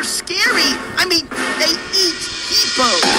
They're scary. I mean, they eat people.